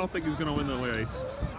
don't think he's going to win the race.